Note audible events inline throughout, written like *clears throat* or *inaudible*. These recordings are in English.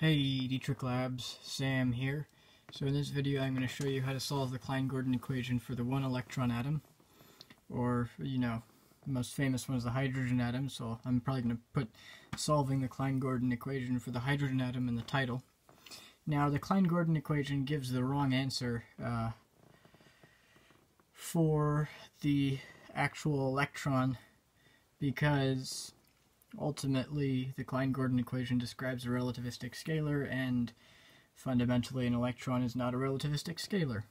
Hey Dietterich Labs, Sam here. So in this video I'm going to show you how to solve the Klein-Gordon equation for the one electron atom, or, you know, the most famous one is the hydrogen atom, so I'm probably going to put solving the Klein-Gordon equation for the hydrogen atom in the title. Now the Klein-Gordon equation gives the wrong answer uh, for the actual electron because Ultimately, the Klein-Gordon equation describes a relativistic scalar, and fundamentally an electron is not a relativistic scalar.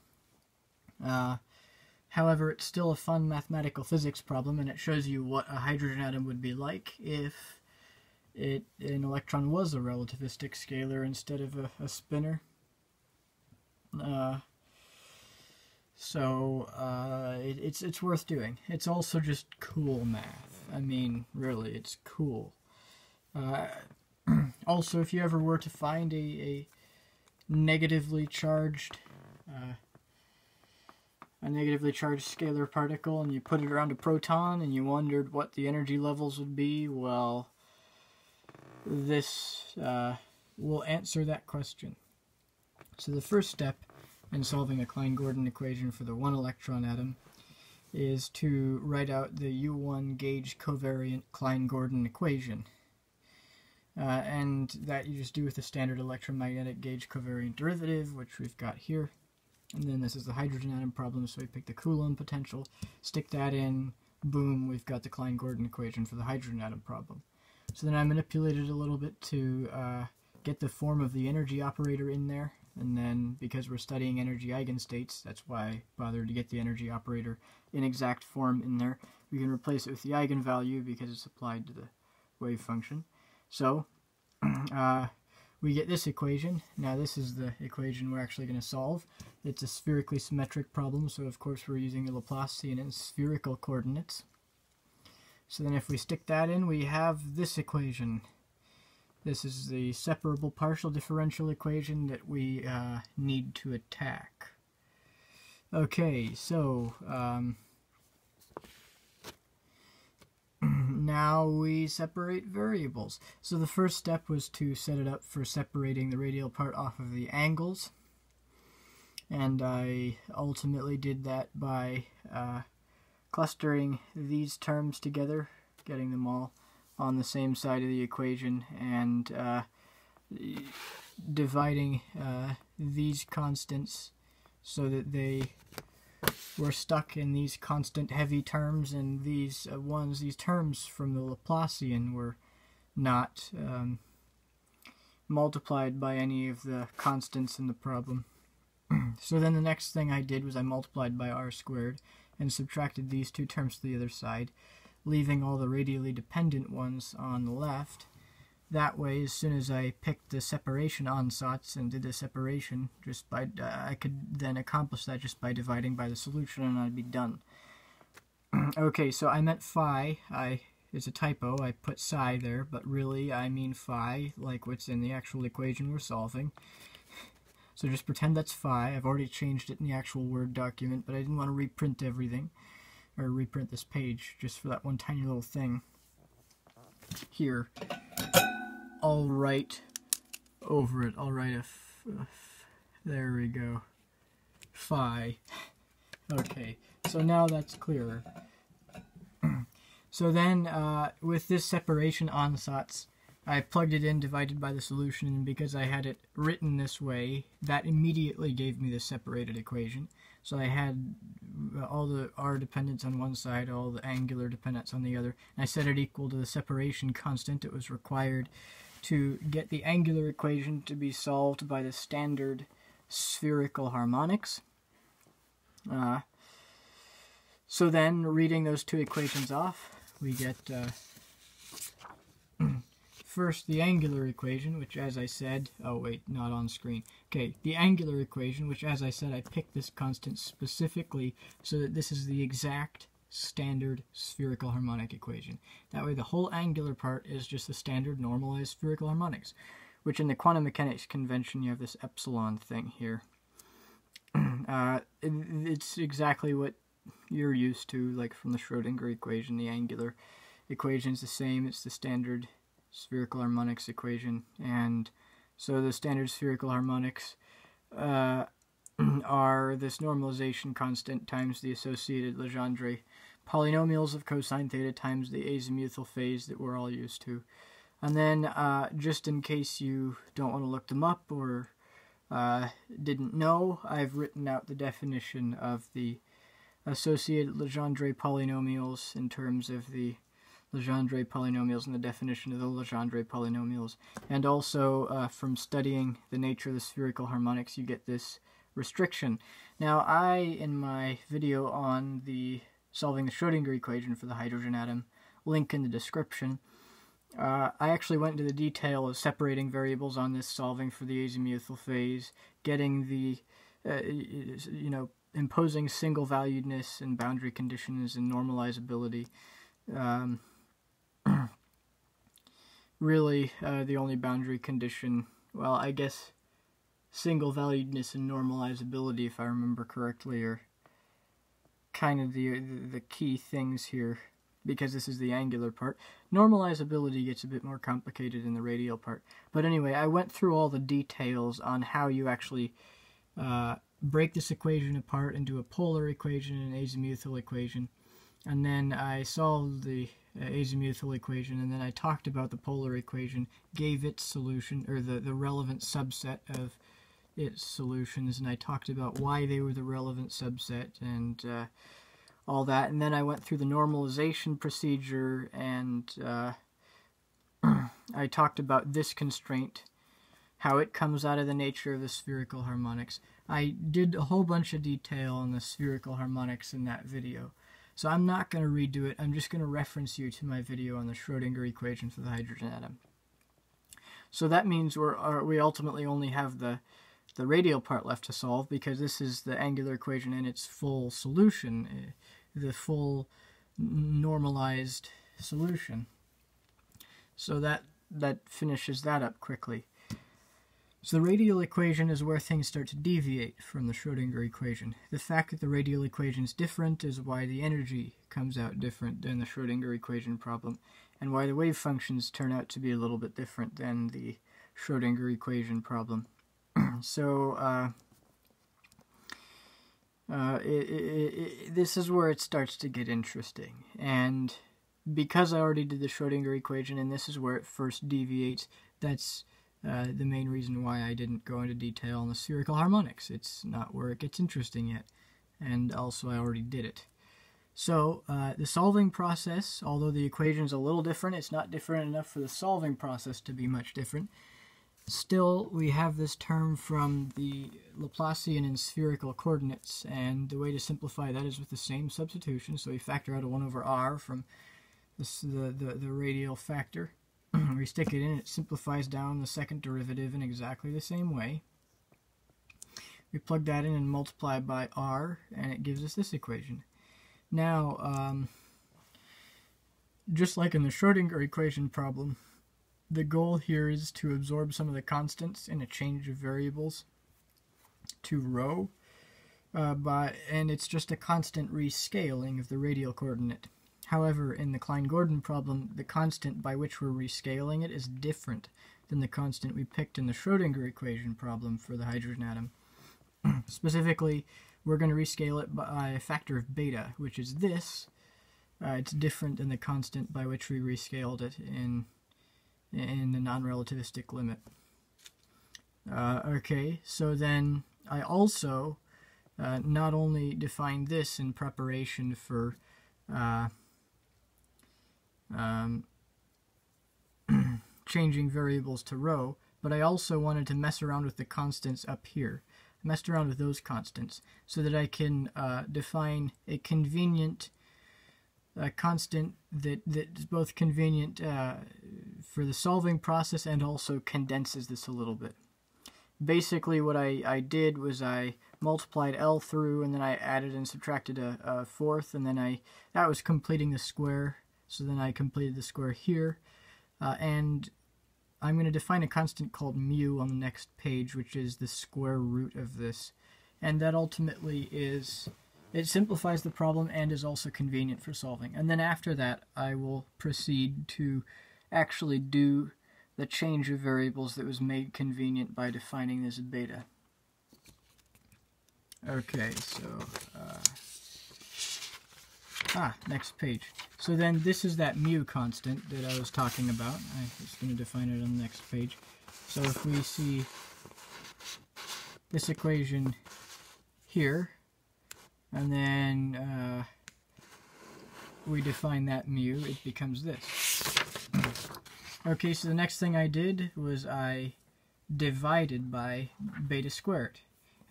Uh, however, it's still a fun mathematical physics problem, and it shows you what a hydrogen atom would be like if it an electron was a relativistic scalar instead of a, a spinor. Uh, so uh, it, it's it's worth doing. It's also just cool math. I mean, really, it's cool. Uh, *clears throat* also, if you ever were to find a, a negatively charged uh, a negatively charged scalar particle and you put it around a proton and you wondered what the energy levels would be, well, this uh, will answer that question. So the first step in solving a Klein-Gordon equation for the one electron atom is to write out the U1 gauge covariant Klein-Gordon equation. Uh, and that you just do with the standard electromagnetic gauge covariant derivative, which we've got here. And then this is the hydrogen atom problem, so we pick the Coulomb potential, stick that in, boom, we've got the Klein-Gordon equation for the hydrogen atom problem. So then I manipulated a little bit to uh, get the form of the energy operator in there, and then because we're studying energy eigenstates, that's why I bothered to get the energy operator in exact form in there. We can replace it with the eigenvalue because it's applied to the wave function. So *clears throat* uh, we get this equation. Now this is the equation we're actually going to solve. It's a spherically symmetric problem, so of course we're using a Laplacian in spherical coordinates. So then if we stick that in, we have this equation. This is the separable partial differential equation that we uh, need to attack. Okay, so um, *clears throat* now we separate variables. So the first step was to set it up for separating the radial part off of the angles. And I ultimately did that by uh, clustering these terms together, getting them all on the same side of the equation and uh, dividing uh, these constants so that they were stuck in these constant heavy terms and these uh, ones, these terms from the Laplacian were not um, multiplied by any of the constants in the problem. *clears throat* so then the next thing I did was I multiplied by r squared and subtracted these two terms to the other side leaving all the radially dependent ones on the left. That way, as soon as I picked the separation ansatz and did the separation, just by uh, I could then accomplish that just by dividing by the solution, and I'd be done. *clears throat* okay, so I meant phi. I it's a typo. I put psi there, but really I mean phi, like what's in the actual equation we're solving. *laughs* So just pretend that's phi. I've already changed it in the actual Word document, but I didn't want to reprint everything or reprint this page just for that one tiny little thing here. I'll write over it. I'll write a. there we go. Phi. Okay, so now that's clearer. *clears throat* so then, uh, with this separation ansatz, I plugged it in divided by the solution, and because I had it written this way, that immediately gave me the separated equation. So I had all the r dependence on one side, all the angular dependence on the other, and I set it equal to the separation constant that was required to get the angular equation to be solved by the standard spherical harmonics. Uh, so then, reading those two equations off, we get uh, *clears throat* first the angular equation, which as I said, oh wait, not on screen. Okay, the angular equation, which as I said, I picked this constant specifically so that this is the exact standard spherical harmonic equation. That way the whole angular part is just the standard normalized spherical harmonics, which in the quantum mechanics convention you have this epsilon thing here. *clears throat* uh, it, it's exactly what you're used to, like from the Schrodinger equation, the angular equation is the same, it's the standard spherical harmonics equation, and So the standard spherical harmonics uh, *clears throat* are this normalization constant times the associated Legendre polynomials of cosine theta times the azimuthal phase that we're all used to. And then, uh, just in case you don't want to look them up or uh, didn't know, I've written out the definition of the associated Legendre polynomials in terms of the Legendre polynomials and the definition of the Legendre polynomials. And also, uh, from studying the nature of the spherical harmonics, you get this restriction. Now, I, in my video on the solving the Schrodinger equation for the hydrogen atom, link in the description, uh, I actually went into the detail of separating variables on this, solving for the azimuthal phase, getting the, uh, you know, imposing single valuedness and boundary conditions and normalizability. Um, really, uh, the only boundary condition, well, I guess single valuedness and normalizability, if I remember correctly, are kind of the, the, key things here because this is the angular part. Normalizability gets a bit more complicated in the radial part. But anyway, I went through all the details on how you actually uh, break this equation apart into a polar equation and an azimuthal equation. And then I solved the azimuthal equation, and then I talked about the polar equation, gave its solution, or the, the relevant subset of its solutions, and I talked about why they were the relevant subset, and uh, all that. And then I went through the normalization procedure and uh, *clears throat* I talked about this constraint, how it comes out of the nature of the spherical harmonics. I did a whole bunch of detail on the spherical harmonics in that video. So I'm not going to redo it. I'm just going to reference you to my video on the Schrodinger equation for the hydrogen atom. So that means we're, uh, we ultimately only have the the radial part left to solve because this is the angular equation in its full solution eh, the full normalized solution. So that that finishes that up quickly. So the radial equation is where things start to deviate from the Schrodinger equation. The fact that the radial equation is different is why the energy comes out different than the Schrodinger equation problem, and why the wave functions turn out to be a little bit different than the Schrodinger equation problem. *clears throat* so, uh, uh, it, it, it, this is where it starts to get interesting. And because I already did the Schrodinger equation, and this is where it first deviates, that's uh, the main reason why I didn't go into detail on the spherical harmonics. It's not where it gets interesting yet. And also, I already did it. So, uh, the solving process, although the equation is a little different, it's not different enough for the solving process to be much different. Still, we have this term from the Laplacian in spherical coordinates, and the way to simplify that is with the same substitution. So we factor out a 1 over r from the, the, the radial factor. *clears throat* we stick it in, it simplifies down the second derivative in exactly the same way. We plug that in and multiply by r, and it gives us this equation. Now, um, just like in the Schrodinger equation problem, the goal here is to absorb some of the constants in a change of variables to rho, uh, by, and it's just a constant rescaling of the radial coordinate. However, in the Klein-Gordon problem, the constant by which we're rescaling it is different than the constant we picked in the Schrodinger equation problem for the hydrogen atom. *clears throat* Specifically, we're going to rescale it by a factor of beta, which is this. Uh, it's different than the constant by which we rescaled it in in the non-relativistic limit. Uh, okay, so then I also uh, not only defined this in preparation for uh, um, *clears throat* changing variables to rho, but I also wanted to mess around with the constants up here. I messed around with those constants so that I can uh, define a convenient a constant that that's both convenient uh, for the solving process and also condenses this a little bit. Basically, what I, I did was I multiplied L through, and then I added and subtracted a, a fourth, and then I that was completing the square. So then I completed the square here, uh, and I'm going to define a constant called mu on the next page, which is the square root of this, and that ultimately is it simplifies the problem and is also convenient for solving. And then after that, I will proceed to actually do the change of variables that was made convenient by defining this beta. Okay, so, uh, ah, next page. So then this is that mu constant that I was talking about. I was going to define it on the next page. So if we see this equation here, and then uh, we define that mu, it becomes this. Okay, so the next thing I did was I divided by beta squared.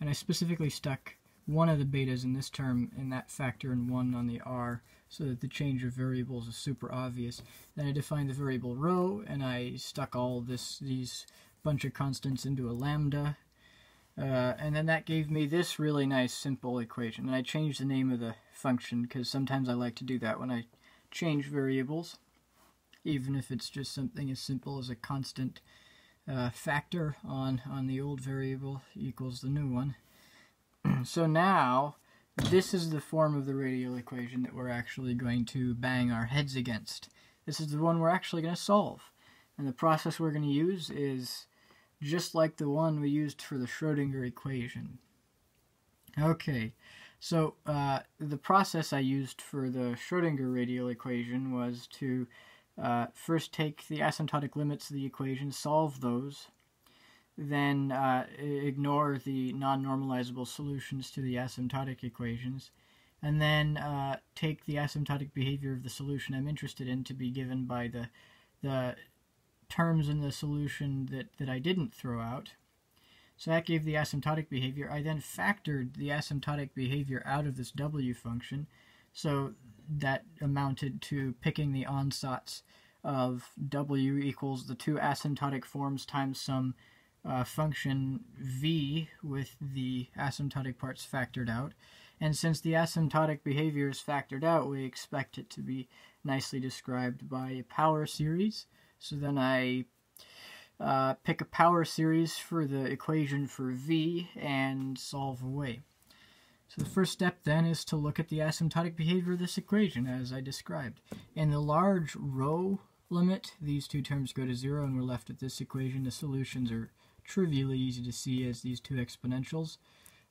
And I specifically stuck one of the betas in this term in that factor and one on the r so that the change of variables is super obvious. Then I defined the variable rho and I stuck all this these bunch of constants into a lambda. Uh, and then that gave me this really nice simple equation. And I changed the name of the function because sometimes I like to do that when I change variables, even if it's just something as simple as a constant uh, factor on, on the old variable equals the new one. So now, this is the form of the radial equation that we're actually going to bang our heads against. This is the one we're actually going to solve. And the process we're going to use is just like the one we used for the Schrodinger equation. Okay, so uh, the process I used for the Schrodinger radial equation was to uh, first take the asymptotic limits of the equation, solve those, then uh, ignore the non-normalizable solutions to the asymptotic equations, and then uh, take the asymptotic behavior of the solution I'm interested in to be given by the, the terms in the solution that, that I didn't throw out. So that gave the asymptotic behavior. I then factored the asymptotic behavior out of this W function. So that amounted to picking the ansatz of W equals the two asymptotic forms times some uh, function V with the asymptotic parts factored out. And since the asymptotic behavior is factored out, we expect it to be nicely described by a power series. So then I uh, pick a power series for the equation for V and solve away. So the first step then is to look at the asymptotic behavior of this equation as I described. In the large rho limit, these two terms go to zero and we're left with this equation. The solutions are trivially easy to see as these two exponentials.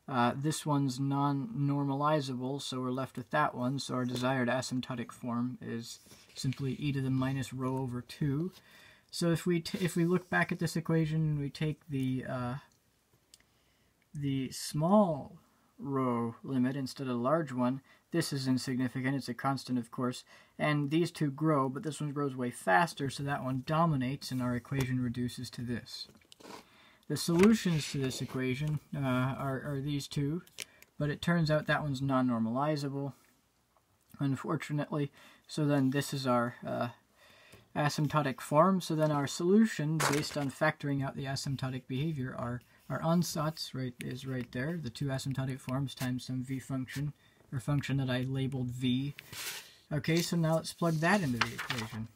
Uh, this one's non-normalizable, so we're left with that one. So our desired asymptotic form is simply e to the minus rho over 2. So if we if we look back at this equation, we take the uh, the small rho limit instead of the large one. This is insignificant. It's a constant, of course. And these two grow, but this one grows way faster, so that one dominates, and our equation reduces to this. The solutions to this equation uh, are, are these two, but it turns out that one's non-normalizable, unfortunately. So then this is our uh, asymptotic form. So then our solution, based on factoring out the asymptotic behavior, our, our ansatz right, is right there, the two asymptotic forms times some v function, or function that I labeled v. Okay, so now let's plug that into the equation.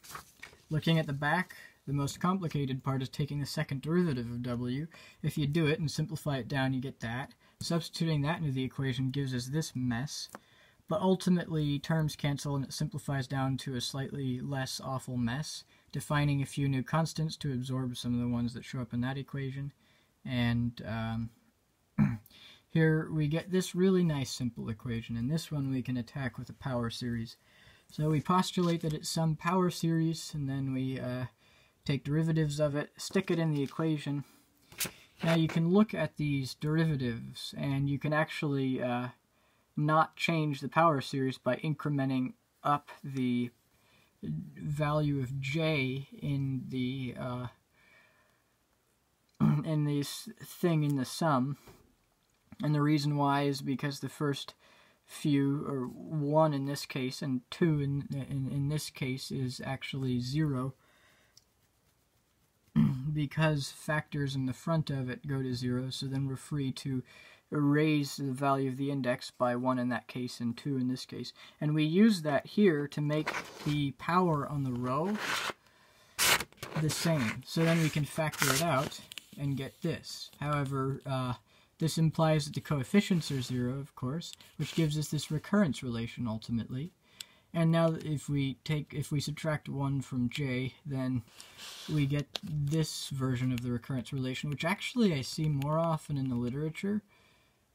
Looking at the back, the most complicated part is taking the second derivative of w. If you do it and simplify it down, you get that. Substituting that into the equation gives us this mess. But ultimately, terms cancel and it simplifies down to a slightly less awful mess, defining a few new constants to absorb some of the ones that show up in that equation. And um, *clears throat* here we get this really nice simple equation, and this one we can attack with a power series. So we postulate that it's some power series, and then we uh, take derivatives of it, stick it in the equation. Now you can look at these derivatives, and you can actually uh, not change the power series by incrementing up the value of j in the uh, *clears throat* in this thing in the sum and the reason why is because the first few or one in this case and two in in, in this case is actually zero because factors in the front of it go to zero so then we're free to raise the value of the index by 1 in that case and 2 in this case. And we use that here to make the power on the rho the same. So then we can factor it out and get this. However, uh, this implies that the coefficients are 0, of course, which gives us this recurrence relation ultimately. And now if we take if we subtract 1 from j, then we get this version of the recurrence relation, which actually I see more often in the literature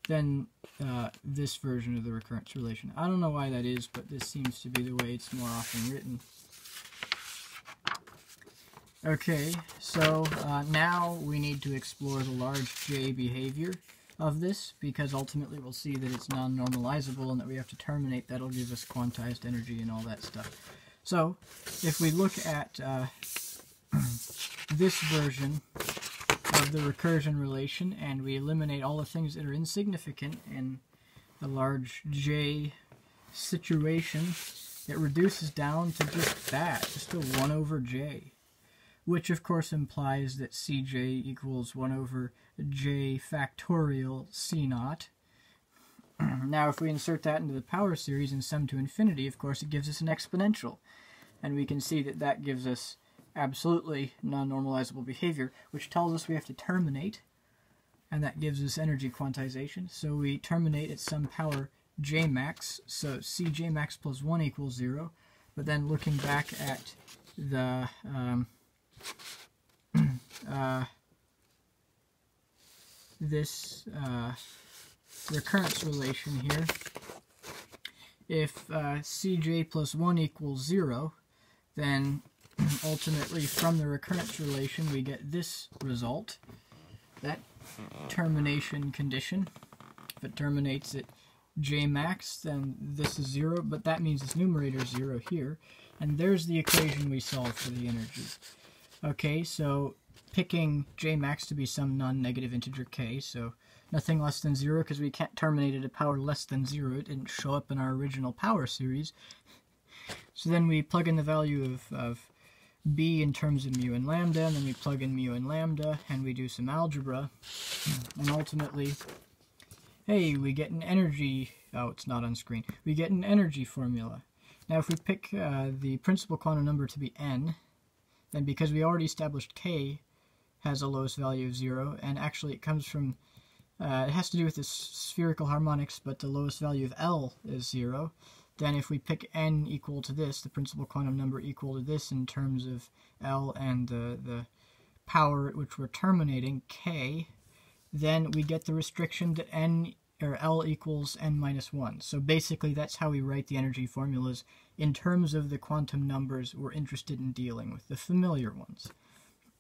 than uh, this version of the recurrence relation. I don't know why that is, but this seems to be the way it's more often written. Okay, so uh, now we need to explore the large J behavior of this, because ultimately we'll see that it's non-normalizable and that we have to terminate. That'll give us quantized energy and all that stuff. So, if we look at uh, *clears throat* this version of the recursion relation and we eliminate all the things that are insignificant in the large J situation, it reduces down to just that, just a 1 over J, which of course implies that Cj equals 1 over J factorial C naught. *clears throat* now if we insert that into the power series and sum to infinity, of course it gives us an exponential, and we can see that that gives us absolutely non-normalizable behavior, which tells us we have to terminate, and that gives us energy quantization. So we terminate at some power j max, so cj max plus 1 equals 0, but then looking back at the um, uh, this uh, recurrence relation here, if uh, cj plus 1 equals 0, then ultimately from the recurrence relation we get this result, that termination condition. If it terminates at j max, then this is 0, but that means this numerator is 0 here. And there's the equation we solve for the energy. Okay, so picking j max to be some non-negative integer k, so nothing less than 0 because we can't terminate at a power less than 0. It didn't show up in our original power series. *laughs* So then we plug in the value of, of b in terms of mu and lambda, and then we plug in mu and lambda, and we do some algebra, and ultimately, hey, we get an energy, oh, it's not on screen, we get an energy formula. Now if we pick uh, the principal quantum number to be n, then because we already established k has a lowest value of 0, and actually it comes from, uh, it has to do with the spherical harmonics, but the lowest value of L is 0, then if we pick n equal to this, the principal quantum number equal to this in terms of L and the, the power at which we're terminating, k, then we get the restriction that n or L equals n minus 1. So basically that's how we write the energy formulas in terms of the quantum numbers we're interested in dealing with, the familiar ones.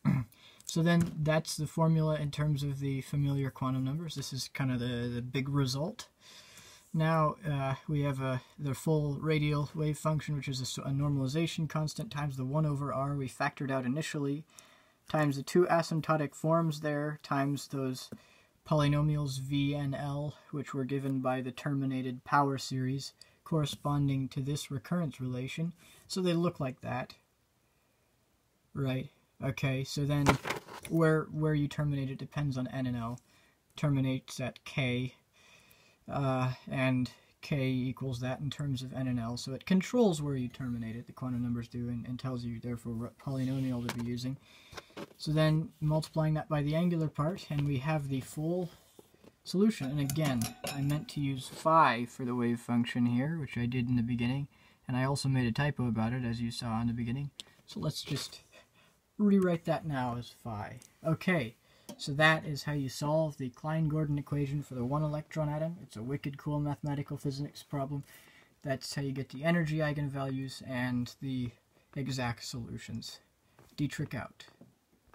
*clears throat* so then that's the formula in terms of the familiar quantum numbers. This is kind of the, the big result. Now uh, we have a, the full radial wave function, which is a, a, normalization constant, times the 1 over r we factored out initially, times the two asymptotic forms there, times those polynomials v and l, which were given by the terminated power series, corresponding to this recurrence relation. So they look like that. Right. Okay, so then where, where you terminate it depends on n and l. Terminates at k, uh, and k equals that in terms of n and l. So it controls where you terminate it, the quantum numbers do, and, and, tells you therefore what polynomial to be using. So then multiplying that by the angular part, and we have the full solution. And again, I meant to use phi for the wave function here, which I did in the beginning, and I also made a typo about it, as you saw in the beginning. So let's just rewrite that now as phi. Okay. So that is how you solve the Klein-Gordon equation for the one electron atom. It's a wicked cool mathematical physics problem. That's how you get the energy eigenvalues and the exact solutions. Dietterich out.